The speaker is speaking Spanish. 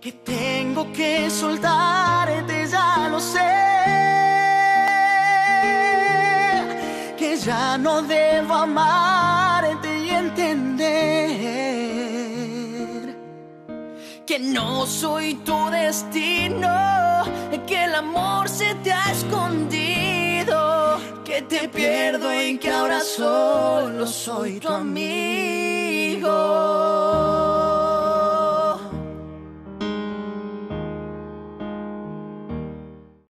que tengo que soltarte, ya lo sé. Que ya no debo amarte y entender que no soy tu destino, que el amor se te ha escondido, que te pierdo y que ahora solo soy tu amigo.